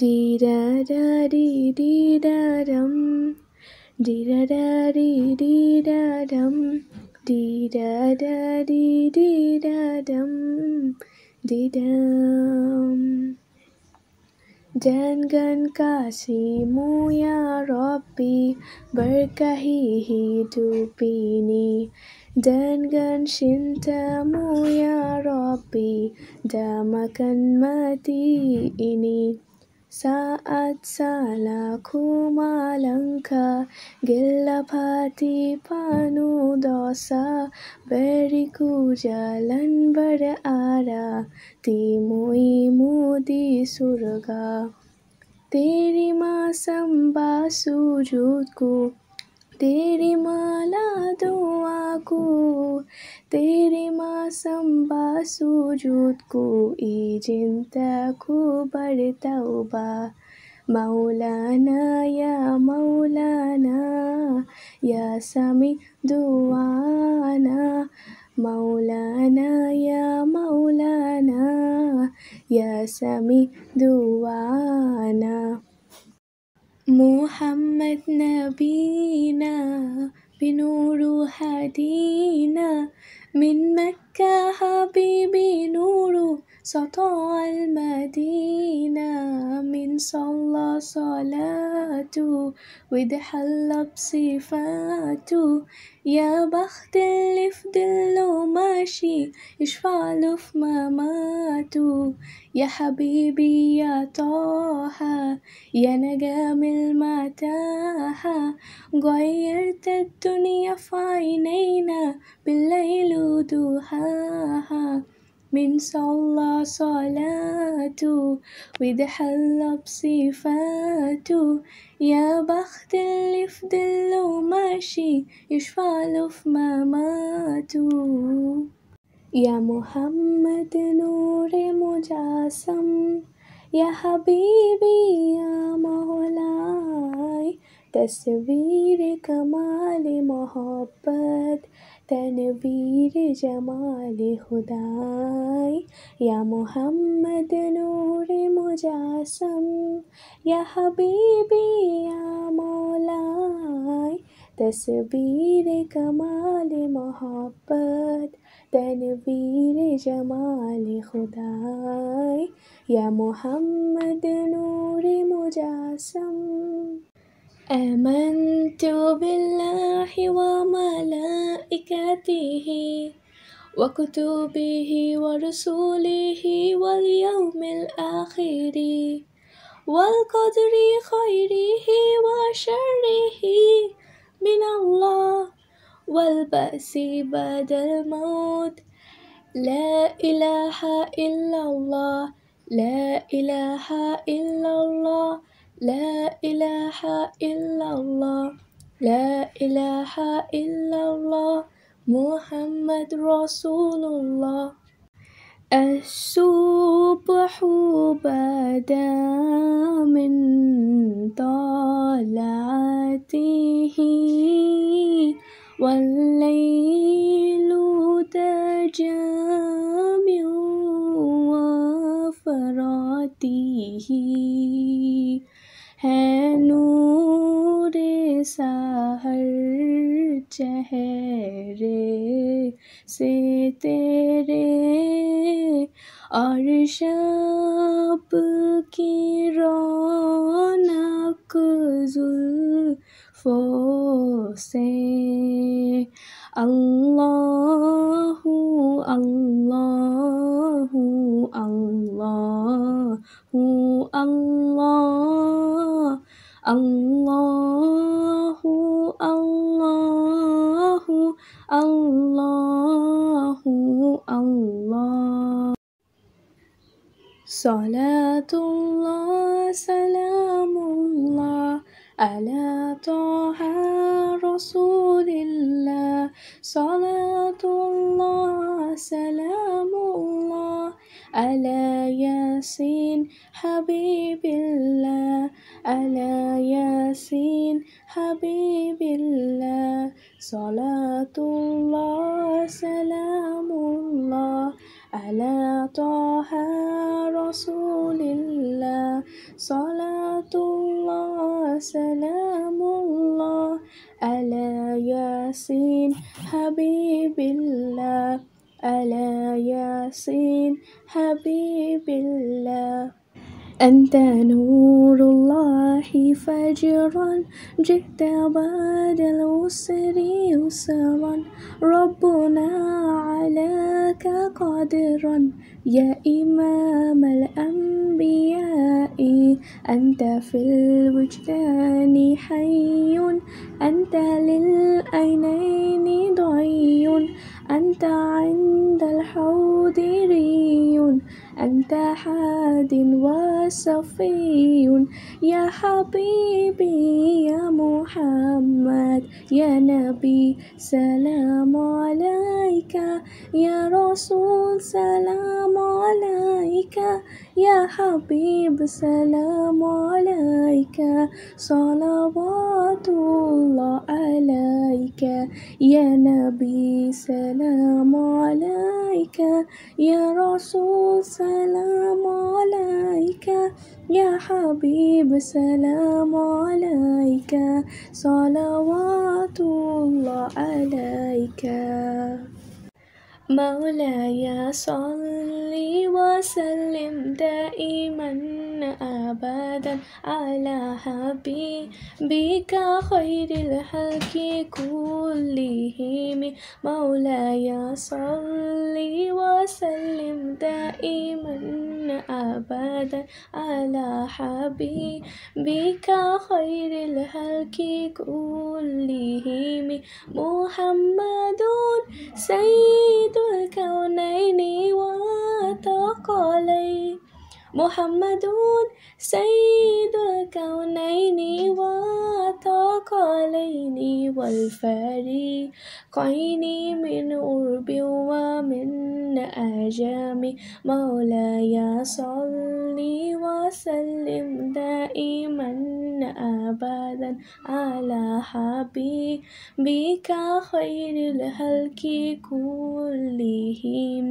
Di da da di di da dum, di da da di di da dum, di da da di di da dum, di dum. Jangan kasihmu ya Rabbi Berkahi hidup ini. Jangan cintamu ya Rabbi Damakan mati ini. سعد سالاخو مالنکا گلا فاتی پانو دوسا بریکو جلن بر آرا تیموئی مودی سرگا تیری ماں سمبا سوجود کو تیری సంబా సుజూద్కు کو జింతకు బడతౌబా مولانا یا مولانا، یا سمی دعانا۔ مولانا یا مولانا، یا سمی دعانا۔ محمد نبینا، بنور هدينا من مكة سطع المدينة من صلى صلاته وتحلى بصفاته يا بخت اللي في ظله ماشي يشفع له في مماته. يا حبيبي يا طه يا نجم المتاهة. غيرت الدنيا في عينينا بالليل وضحاها من صلى صلاته وتحلى بصفاته يا بخت اللي في ظله ماشي يشفع له في مماته يا محمد نور مجسم يا حبيبي يا مولاي تصویر کمال محبت، تنویر جمال خدائی۔ یا محمد نور مجاسم، یا حبیبی یا مولائی۔ تصویر کمال محبت، تنویر جمال خدائی۔ یا محمد نور مجاسم آمنت بالله وملائكته وكتبه ورسوله واليوم الآخر والقدر خيره وشره من الله والبأس بعد الموت. لا إله إلا الله. لا إله إلا الله. لا إله إلا الله. لا إله إلا الله. محمد رسول الله الصبح بدا من طلعته والليل من وفراته. ہے نور سحر چہرے سے تیرے اور شب کی رونق زلفوں سے۔ اللہ اللہ صلاة الله سلام الله على طه رسول الله صلاة الله سلام الله على ياسين حبيب الله على ياسين حبيب الله صلاة الله سلام الله على طه رسول الله صلاة الله سلام الله على ياسين حبيب الله على ياسين حبيب الله أنت نور الله فجرا جئت بعد العسر يسرا. ربنا عليك قادرا يا إمام الأنبياء أنت في الوجدان حي أنت للعينين ضي أنت عند الحوض ري. أنت حاد وصفي يا حبيبي يا محمد يا نبي سلام عليك يا رسول سلام عليك يا حبيب سلام عليك صلوات الله عليك يا نبي سلام عليك يا رسول سلام عليك يا حبيب سلام عليك. صلوات الله عليك. مولاي صل وسلم دائما أبدا على حبيبك خير الخلق كلهم. مولاي صل وسلم دائما أبدا على حبيبك خير الخلق كلهم. محمد سيد الكونين وثقلين محمد سيد الكونين وثقلين والفريقين من أرب ومن أجام مولاي صل وسلم دائما أبدا على حبيبك خير الخلق كلهم.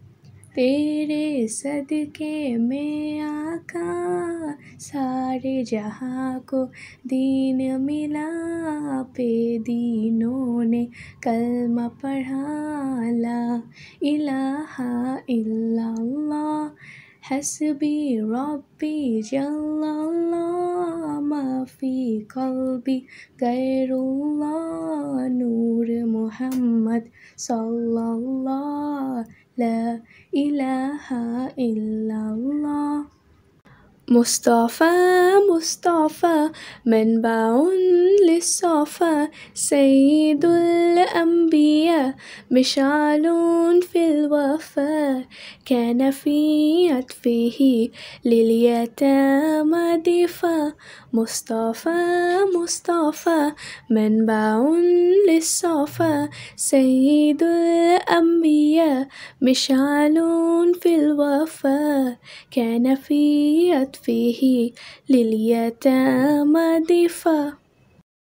تیرے صدقے میں آقا، سارے جہاں کو دین ملا پہ دینوں نے کلمہ پڑھا لا الہ الا اللہ، حسبی ربی جل اللہ، معافی قلبی غیر اللہ، نور محمد صلی اللہ لا إله إلا الله. مصطفى مصطفى منبع للصفا. سيد الأنبياء مشعل في الوفاء كان في عطفه لليتامى دفاع مصطفى مصطفى منبع للصفا. سيد الأنبياء مشعل في الوفاء كان في عطفه لليتامى دفاع